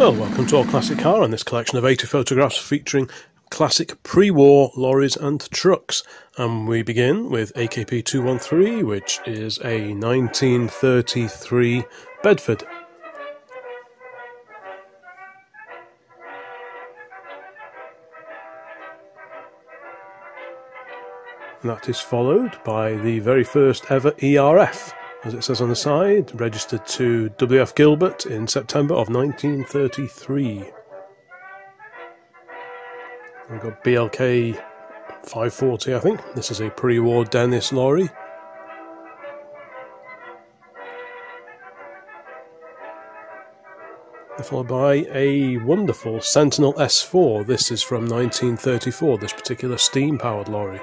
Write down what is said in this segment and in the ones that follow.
Well, welcome to Old Classic Car and this collection of 80 photographs featuring classic pre-war lorries and trucks. And we begin with AKP 213, which is a 1933 Bedford. That is followed by the very first ever ERF as it says on the side, registered to W.F. Gilbert in September of 1933. We've got BLK 540, I think. This is a pre war Dennis lorry. Followed by a wonderful Sentinel S4. This is from 1934, this particular steam powered lorry.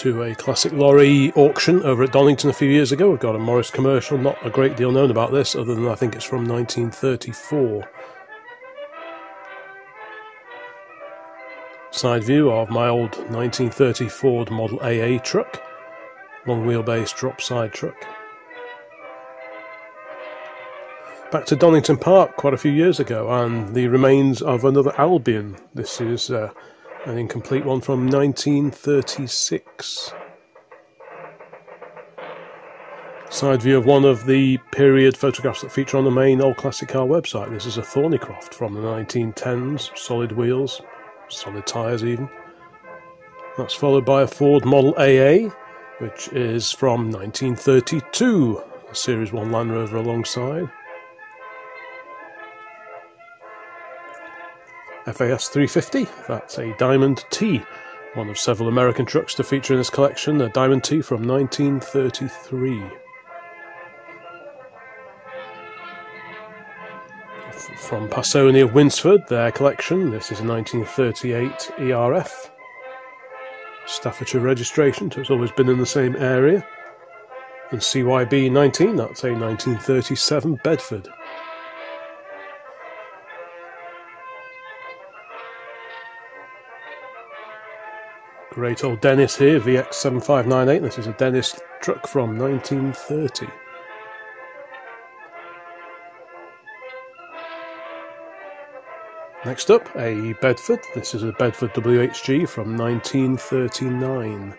To a classic lorry auction over at Donington a few years ago. We've got a Morris commercial, not a great deal known about this, other than I think it's from 1934. Side view of my old 1930 Ford Model AA truck, long wheelbase drop side truck. Back to Donington Park quite a few years ago, and the remains of another Albion. This is uh, an incomplete one from 1936. Side view of one of the period photographs that feature on the main Old Classic Car website. This is a Thornycroft from the 1910s, solid wheels, solid tyres even. That's followed by a Ford Model AA, which is from 1932, a Series 1 Land Rover alongside. FAS 350, that's a Diamond T, one of several American trucks to feature in this collection, a Diamond T from 1933. From Passoni of Winsford, their collection, this is a 1938 ERF. Staffordshire registration, so it's always been in the same area. And CYB 19, that's a 1937 Bedford. Great old Dennis here, VX7598. This is a Dennis truck from 1930. Next up, a Bedford. This is a Bedford WHG from 1939.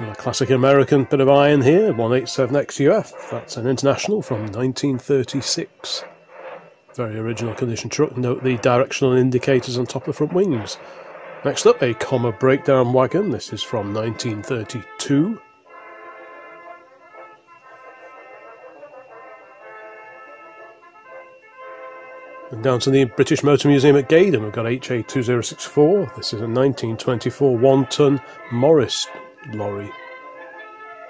a classic American bit of iron here, 187 XUF. That's an international from 1936. Very original condition truck. Note the directional indicators on top of the front wings. Next up, a Commer breakdown wagon. This is from 1932. And down to the British Motor Museum at Gaydon, we've got HA2064. This is a 1924 one ton Morris lorry,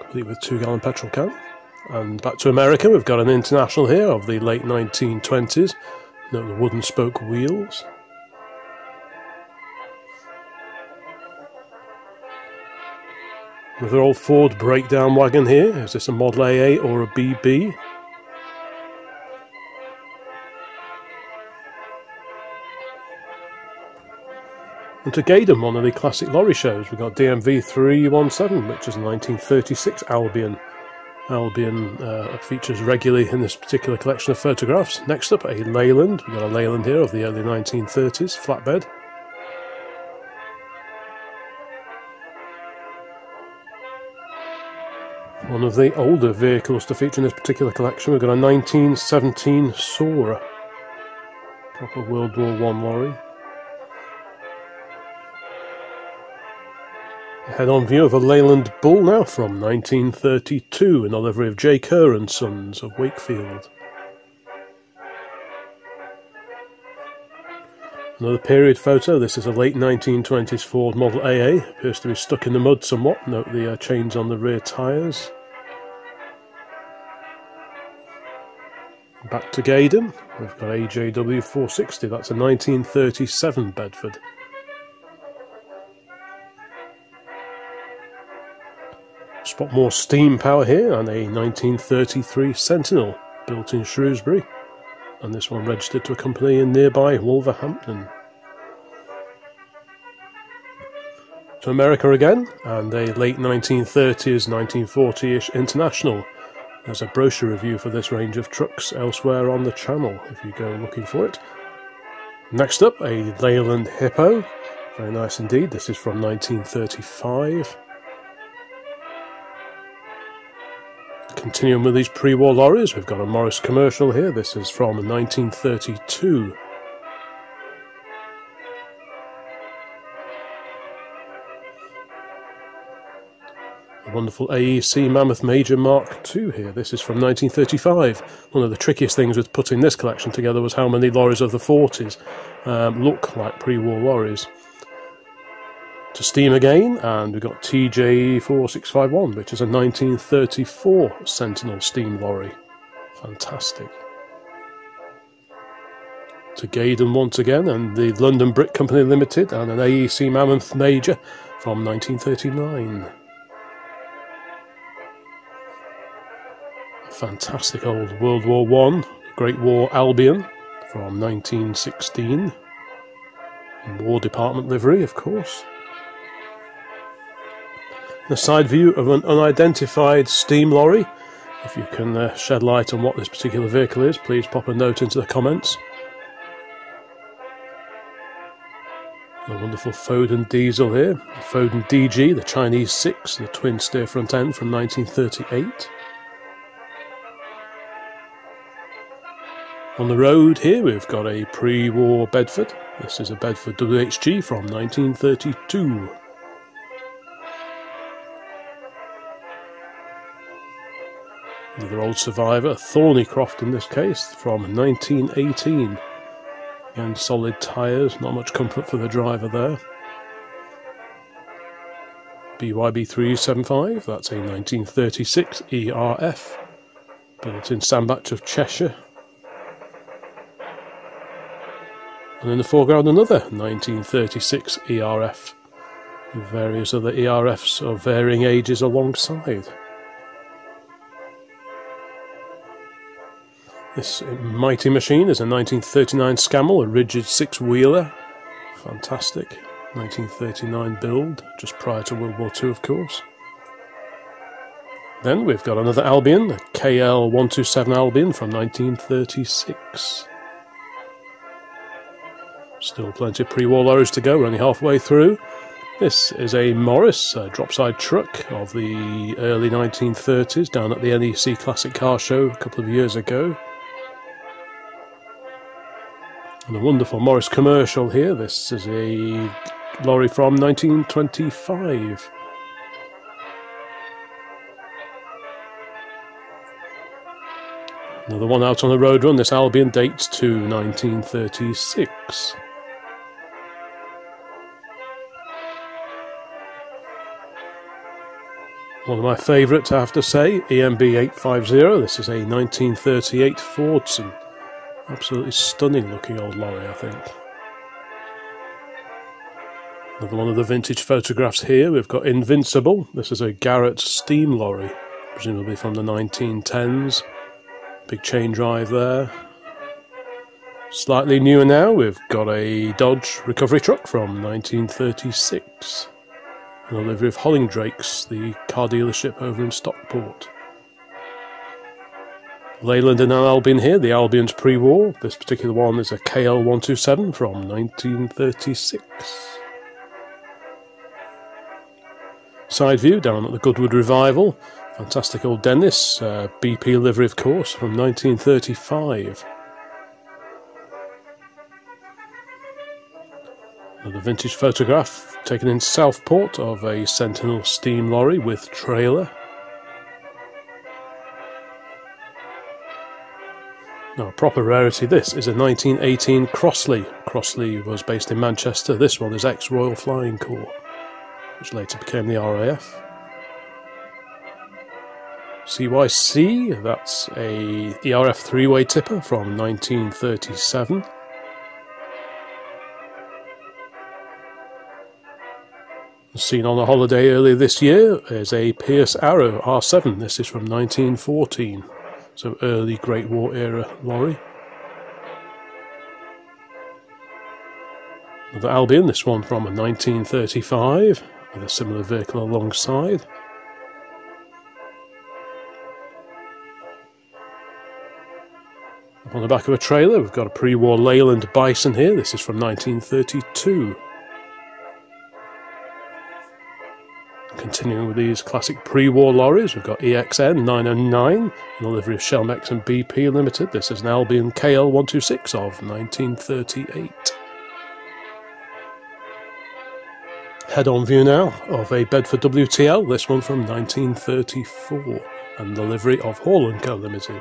complete with two gallon petrol can. And back to America, we've got an international here of the late 1920s. Note the wooden spoke wheels. Another old Ford breakdown wagon here. Is this a Model AA or a BB? And to Gaydon, one of the classic lorry shows, we've got DMV 317, which is a 1936 Albion. Albion uh, features regularly in this particular collection of photographs. Next up, a Leyland. We've got a Leyland here of the early 1930s, flatbed. One of the older vehicles to feature in this particular collection, we've got a 1917 Saurer, proper World War One lorry. Head-on view of a Leyland Bull now from 1932 in a livery of J. Kerr and Sons of Wakefield. Another period photo. This is a late 1920s Ford Model AA. Appears to be stuck in the mud somewhat. Note the uh, chains on the rear tyres. Back to Gaydon. We've got AJW 460. That's a 1937 Bedford. Spot more steam power here and a 1933 Sentinel built in Shrewsbury and this one registered to a company in nearby Wolverhampton. to America again, and a late 1930s, 1940-ish International. There's a brochure review for this range of trucks elsewhere on the channel if you go looking for it. Next up, a Leyland Hippo. Very nice indeed. This is from 1935. Continuing with these pre-war lorries, we've got a Morris commercial here. This is from 1932. wonderful AEC Mammoth Major Mark II here. This is from 1935. One of the trickiest things with putting this collection together was how many lorries of the 40s um, look like pre-war lorries. To steam again, and we've got TJ4651, which is a 1934 Sentinel steam lorry. Fantastic. To Gaydon once again, and the London Brick Company Limited, and an AEC Mammoth Major from 1939. fantastic old World War One, Great War Albion from 1916. War Department livery, of course. The side view of an unidentified steam lorry. If you can uh, shed light on what this particular vehicle is, please pop a note into the comments. A wonderful Foden diesel here, Foden DG, the Chinese 6, the twin steer front end from 1938. On the road here we've got a pre-war Bedford. This is a Bedford WHG from 1932. Another old survivor, Thornycroft in this case, from 1918. Again, solid tyres, not much comfort for the driver there. BYB 375, that's a 1936 ERF, built in Sandbach of Cheshire. and in the foreground another 1936 ERF, with various other ERFs of varying ages alongside. This mighty machine is a 1939 Scammell, a rigid six-wheeler, fantastic, 1939 build, just prior to World War II of course. Then we've got another Albion, a KL127 Albion from 1936. Still plenty of pre-war lorries to go, we're only halfway through. This is a Morris a dropside truck of the early 1930s down at the NEC Classic Car Show a couple of years ago. And a wonderful Morris commercial here. This is a lorry from 1925. Another one out on the road run. This Albion dates to 1936. One of my favourites, I have to say, EMB 850. This is a 1938 Fordson. Absolutely stunning looking old lorry, I think. Another one of the vintage photographs here. We've got Invincible. This is a Garrett steam lorry, presumably from the 1910s. Big chain drive there. Slightly newer now, we've got a Dodge recovery truck from 1936 the livery of Hollingdrakes, the car dealership over in Stockport. Leyland and Albion here, the Albion's pre-war. This particular one is a KL127 from 1936. Side view down at the Goodwood Revival. Fantastic old Dennis, uh, BP livery of course, from 1935. Another vintage photograph taken in Southport of a Sentinel steam lorry with trailer. Now, a proper rarity this is a 1918 Crossley. Crossley was based in Manchester. This one is ex-Royal Flying Corps, which later became the RAF. CYC, that's a ERF three-way tipper from 1937. Seen on a holiday earlier this year is a Pierce Arrow R7. This is from 1914, so early Great War era lorry. Another Albion, this one from 1935. with a similar vehicle alongside. on the back of a trailer, we've got a pre-war Leyland Bison here. This is from 1932. Continuing with these classic pre-war lorries, we've got EXN 909 in the livery of Shell-Mex and BP Limited. This is an Albion KL126 of 1938. Head-on view now of a Bedford WTL, this one from 1934, and the livery of Hall & Co Limited.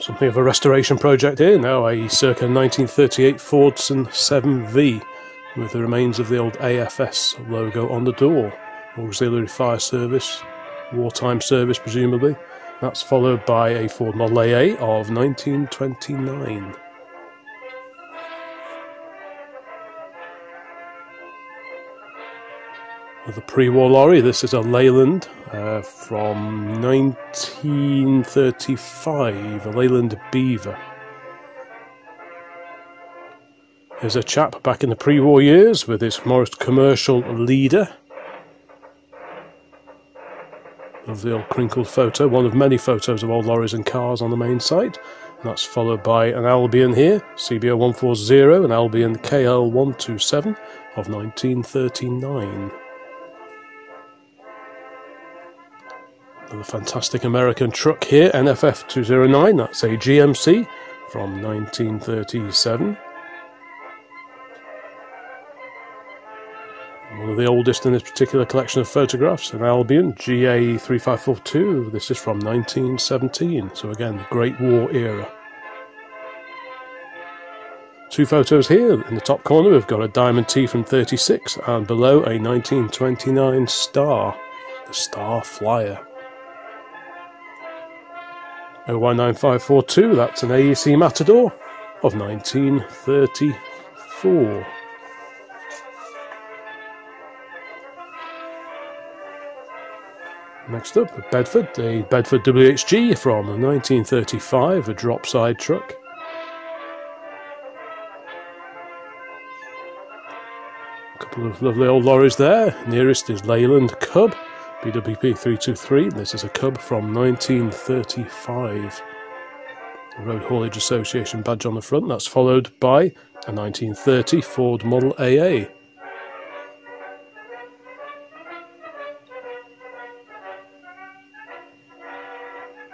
Something of a restoration project here, now a circa 1938 Fordson 7V with the remains of the old AFS logo on the door. Auxiliary Fire Service, wartime service presumably. That's followed by a Ford Model AA of 1929. the pre-war lorry. This is a Leyland uh, from 1935, a Leyland Beaver. There's a chap back in the pre-war years with his Morris commercial leader. Of the old crinkled photo, one of many photos of old lorries and cars on the main site. And that's followed by an Albion here, CBO 140, an Albion KL 127 of 1939. Another fantastic American truck here, NFF 209, that's a GMC from 1937. One of the oldest in this particular collection of photographs, an Albion GA3542. This is from 1917, so again, the Great War era. Two photos here. In the top corner, we've got a Diamond T from 36, and below a 1929 Star, the Star Flyer. 019542, that's an AEC Matador of 1934. Next up, Bedford, the Bedford WHG from 1935, a drop side truck. A couple of lovely old lorries there. Nearest is Leyland Cub BWP 323. This is a Cub from 1935. The Road Haulage Association badge on the front. That's followed by a 1930 Ford Model AA.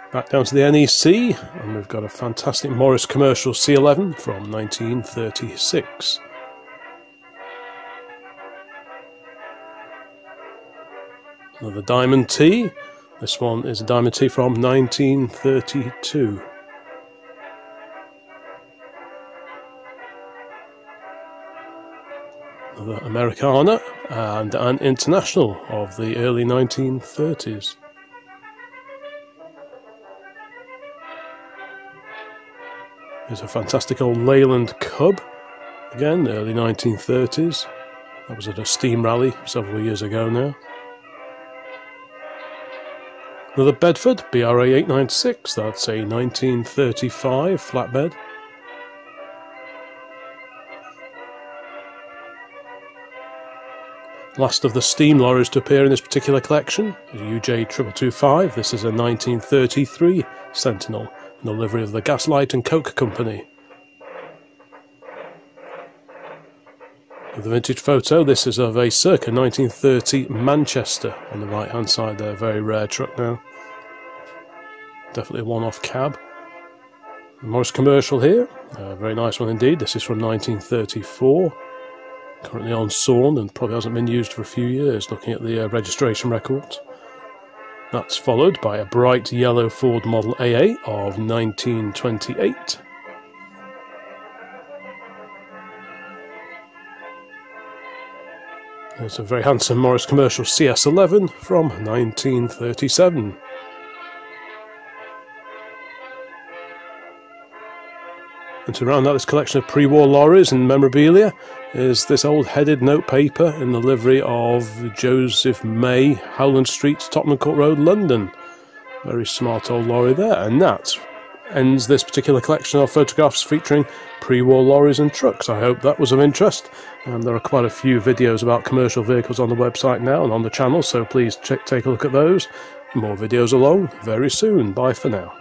Back down to the NEC, and we've got a fantastic Morris Commercial C11 from 1936. Another Diamond T. This one is a Diamond T from 1932. Another Americana and an International of the early 1930s. There's a fantastic old Leyland Cub, again, early 1930s. That was at a steam rally several years ago now. Another Bedford, BRA 896, that's a 1935 flatbed. Last of the steam lorries to appear in this particular collection is UJ 2225. This is a 1933 Sentinel in the livery of the Gaslight and Coke Company. the vintage photo, this is of a circa 1930 Manchester on the right hand side there, very rare truck now. Definitely a one off cab. Morris commercial here, a very nice one indeed. This is from 1934, currently on SORN and probably hasn't been used for a few years, looking at the uh, registration records. That's followed by a bright yellow Ford Model AA of 1928. There's a very handsome Morris Commercial CS11 from 1937. And to round out this collection of pre-war lorries and memorabilia is this old headed notepaper in the livery of Joseph May, Howland Street, Tottenham Court Road, London. Very smart old lorry there, and that ends this particular collection of photographs featuring pre-war lorries and trucks. I hope that was of interest. And there are quite a few videos about commercial vehicles on the website now and on the channel, so please check, take a look at those. More videos along very soon. Bye for now.